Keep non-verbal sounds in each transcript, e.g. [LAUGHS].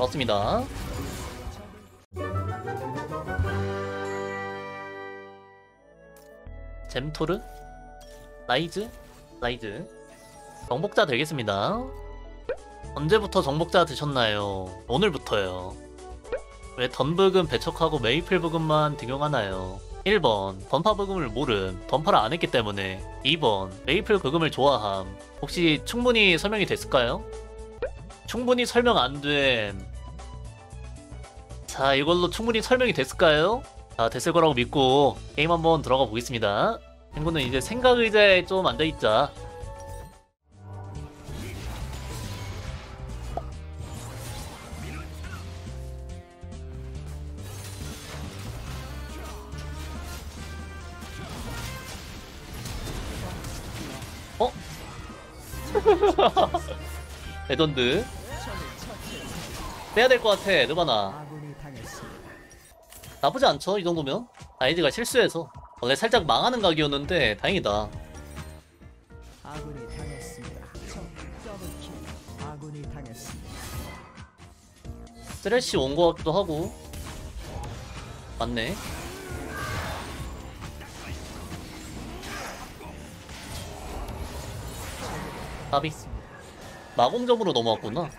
맞습니다. 잼토르? 라이즈? 라이즈. 정복자 되겠습니다. 언제부터 정복자 되셨나요? 오늘부터요. 왜 던부금 배척하고 메이플 부금만 등용하나요? 1번 던파 부금을 모름 던파를 안 했기 때문에 2번 메이플 부금을 좋아함 혹시 충분히 설명이 됐을까요? 충분히 설명 안 된 자 이걸로 충분히 설명이 됐을까요? 자 됐을 거라고 믿고 게임 한번 들어가 보겠습니다 친구는 이제 생각 의자에 좀 앉아있자 어? [LAUGHS] 레전드 빼야 될 것 같아 르바나. 나쁘지 않죠 이 정도면. 아이즈가 실수해서. 원래 살짝 망하는 각이었는데 다행이다. 아군이 당했습니다. 아군이 당했습니다. 쓰레쉬 온 것 같기도 하고. 맞네. 까비 마공점으로 넘어왔구나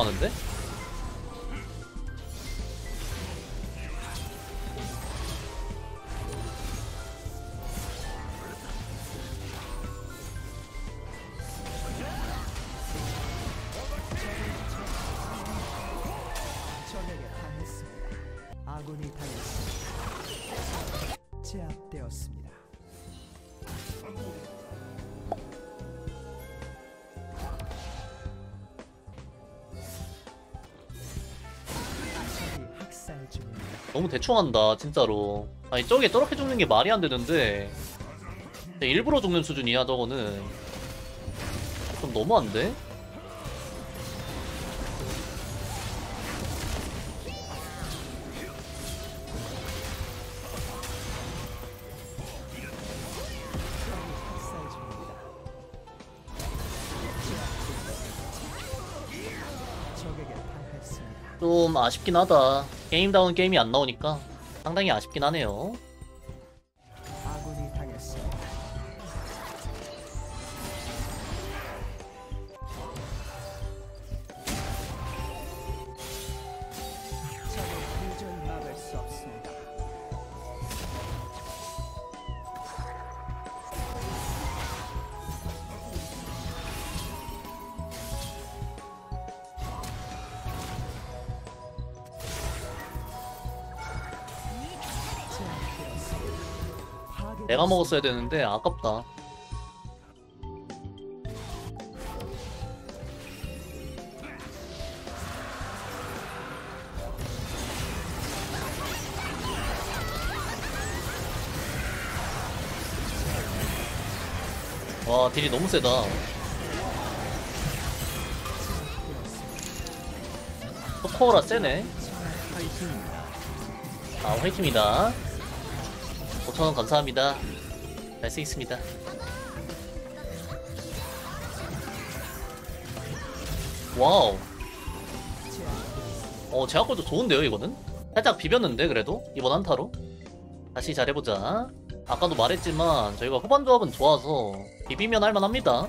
하는데? 너무 대충 한다 진짜로. 아니 저게 저렇게 죽는 게 말이 안 되는데. 일부러 죽는 수준이야 저거는. 좀 너무한데? 좀 아쉽긴 하다 게임다운 게임이 안 나오니까 상당히 아쉽긴 하네요 내가 먹었어야 되는데 아깝다. 와 딜이 너무 세다. 스코어라 세네. 아 화이팅입니다 5천원 감사합니다. 잘 쓰겠습니다. 와우. 어 제약골도 좋은데요 이거는? 살짝 비볐는데 그래도? 이번 한타로? 다시 잘해보자. 아까도 말했지만 저희가 후반 조합은 좋아서 비비면 할만합니다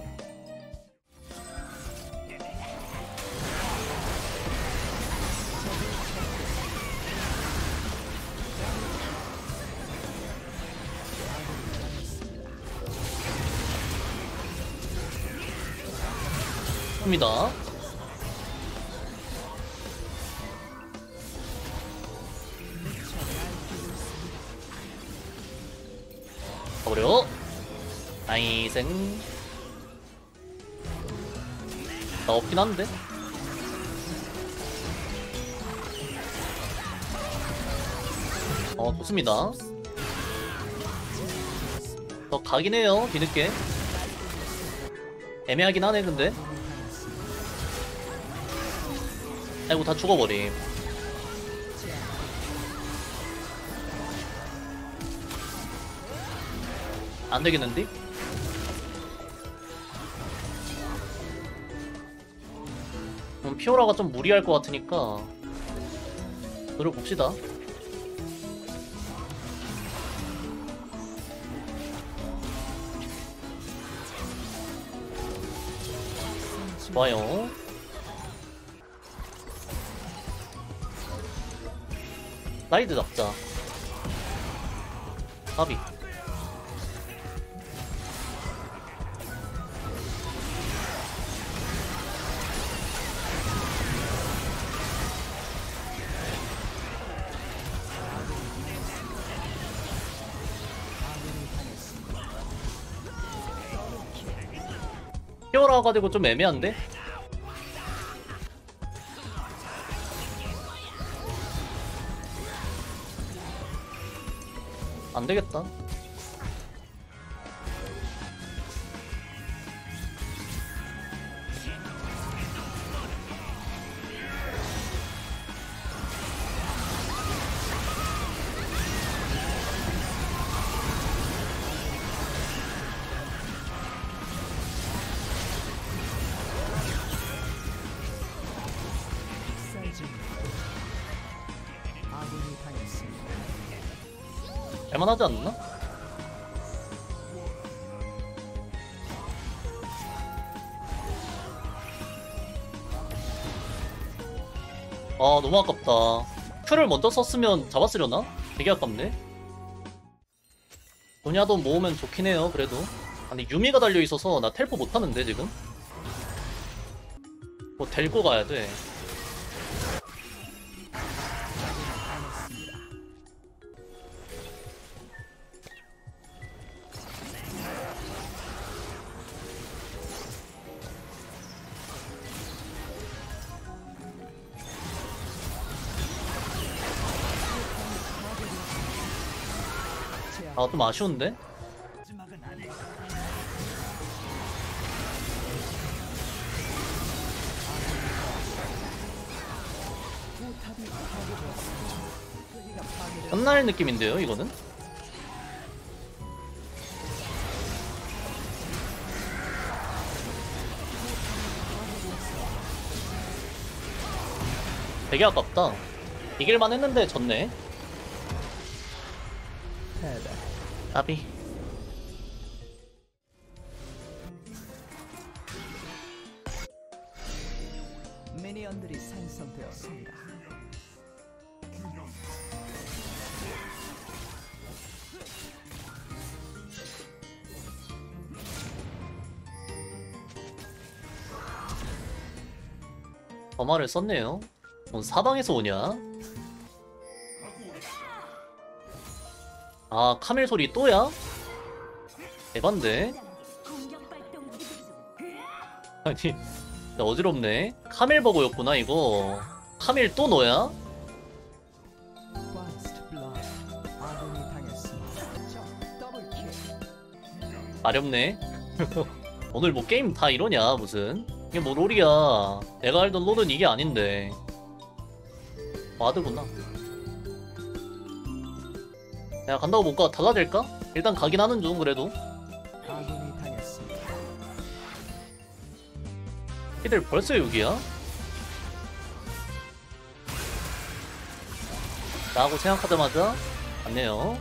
입니다. 가버려. 나이생. 나 없긴 한데. 어 좋습니다. 더 가긴 해요 뒤늦게. 애매하긴 하네 근데 아이고 다 죽어버림. 안되겠는데? 그럼 피오라가 좀 무리할 것 같으니까 노려봅시다. 좋아요. 사이드 잡자. 까비. 피어라 가지고 좀 애매한데? 되겠다. 할만하지 않나? 아 너무 아깝다. 큐를 먼저 썼으면 잡았으려나? 되게 아깝네. 도냐도 모으면 좋긴 해요 그래도. 아니 유미가 달려있어서 나 텔포 못하는데 지금? 뭐 데리고 가야 돼 아 좀 아쉬운데? 끝날 느낌인데요 이거는? 되게 아깝다 이길만 했는데 졌네. 까비. 미니언들이 생성되었습니다. 범화를 썼네요. 뭔 사방에서 오냐 아 카멜 소리 또야? 에반데? 아니 어지럽네. 카멜 버거였구나 이거. 카멜 또 너야? 마렵네. [LAUGHS] 오늘 뭐 게임 다 이러냐 무슨? 이게 뭐 롤이야. 내가 알던 롤은 이게 아닌데. 와드구나 내가 간다고 뭔가 달라질까? 일단 가긴 하는 중 그래도. 얘들 벌써 6이야? 라고 생각하자마자 맞네요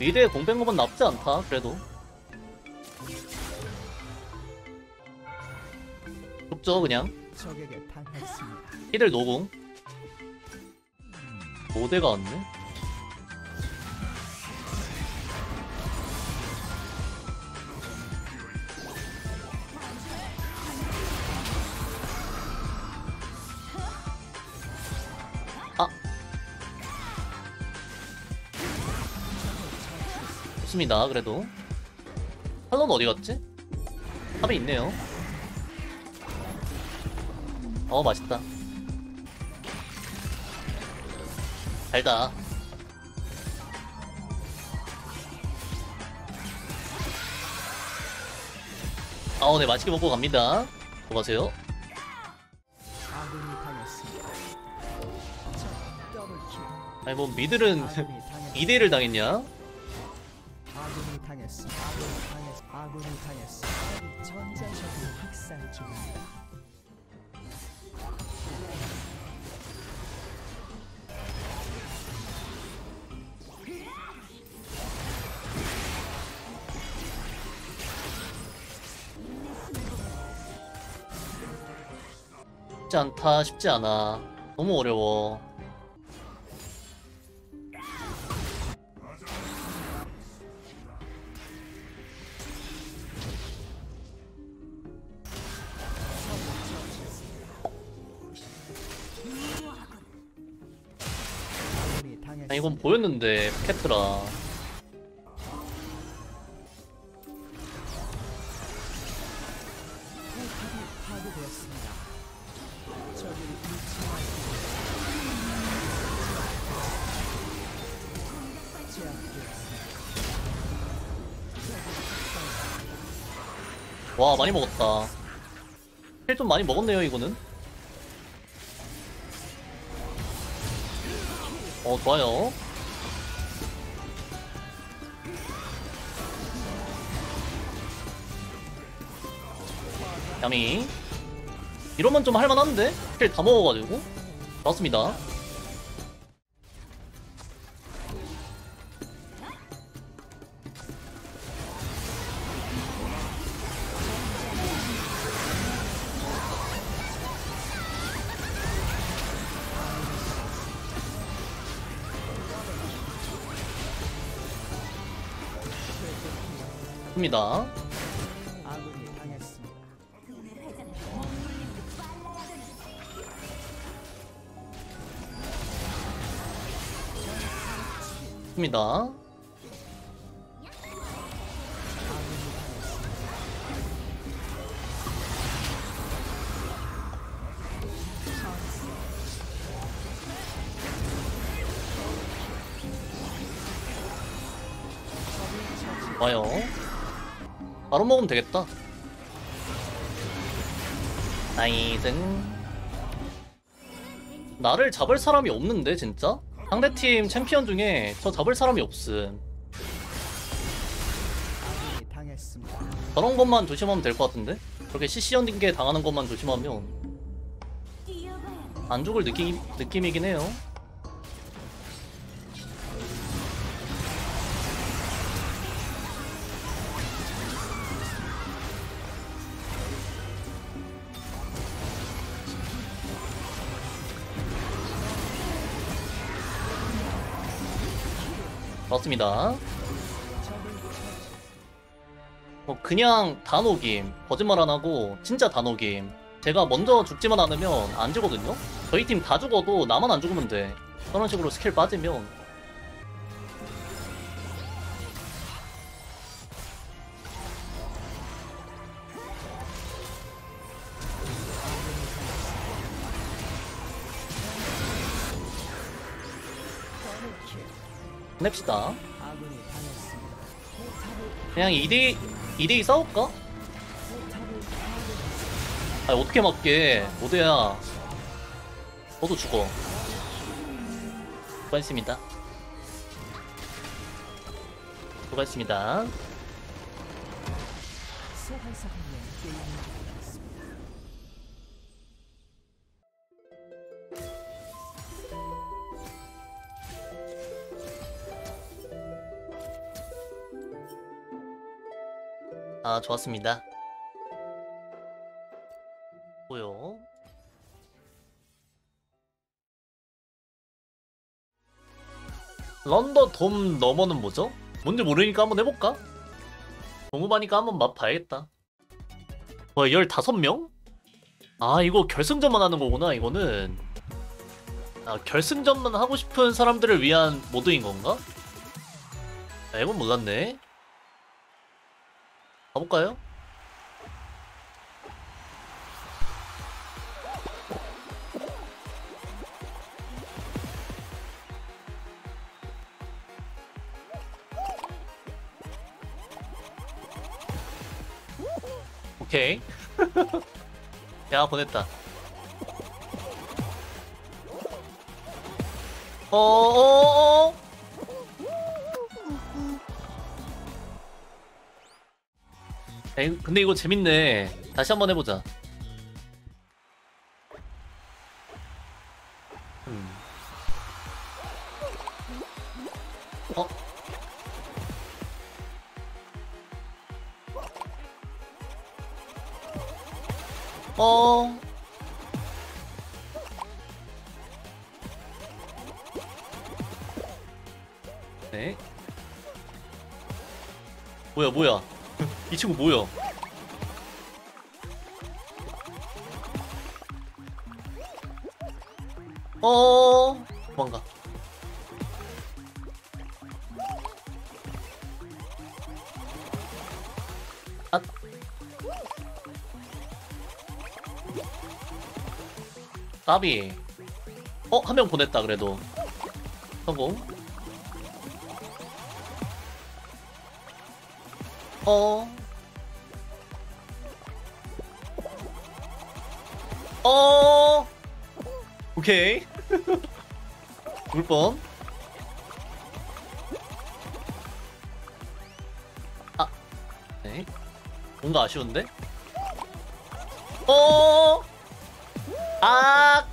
미드의 공백목은 나쁘지 않다 그래도 죽죠 그냥. 히들 노공 모대가 왔네 좋습니다 그래도 팔론 어디 갔지? 탑에 있네요 어 맛있다 달다 아우 네 맛있게 먹고 갑니다 수고하세요 더블킬. 아니 뭐 미들은 아군이 당했습니다. 2대1을 당했냐? 당했습니다. 아군이 당했 아군이 당했습니다. 전자적이 학살 중입니다. 쉽지 않다 쉽지 않아 너무 어려워 아 이건 보였는데 캐트라. 와 많이 먹었다 힐 좀 많이 먹었네요 이거는 어 좋아요. 야미 이러면 좀 할만한데? 힐다 먹어가지고. 좋았습니다 좋습니다. 좋습니다. 와요 바로 먹으면 되겠다 nice 나를 잡을 사람이 없는데 진짜? 상대팀 챔피언 중에 저 잡을 사람이 없음. 저런 것만 조심하면 될 것 같은데? 그렇게 CC 연계 당하는 것만 조심하면 안 죽을 느낌, 느낌이긴 해요 맞습니다. 뭐 그냥 단호김 거짓말 안 하고 진짜 단호김 제가 먼저 죽지만 않으면 안 죽거든요? 저희 팀 다 죽어도 나만 안 죽으면 돼. 그런 식으로 스킬 빠지면 냅시다. 그냥 2대 2대2 싸울까? 아 어떻게 맞게? 모대야. 너도 죽어. 수고하셨습니다. 수고하셨습니다. 아 좋았습니다 뭐요? 런더 돔 너머는 뭐죠? 뭔지 모르니까 한번 해볼까? 궁금하니까 한번 맛 봐야겠다 와 15명? 아 이거 결승전만 하는 거구나 이거는 아 결승전만 하고 싶은 사람들을 위한 모드인 건가? 아, 이건 몰랐네 가볼까요? 오케이. [LAUGHS] 야, 보냈다. 어어어 에이, 근데 이거 재밌네. 다시 한번 해보자. 음. 어? 어? 네. 뭐야, 뭐야. 이 친구 뭐야? 어 도망가. 아. 까비. 어 한 명 보냈다 그래도. 성공. 어 어. 오케이. 울 뻔. 아. 네. 뭔가 아쉬운데? 어. 아.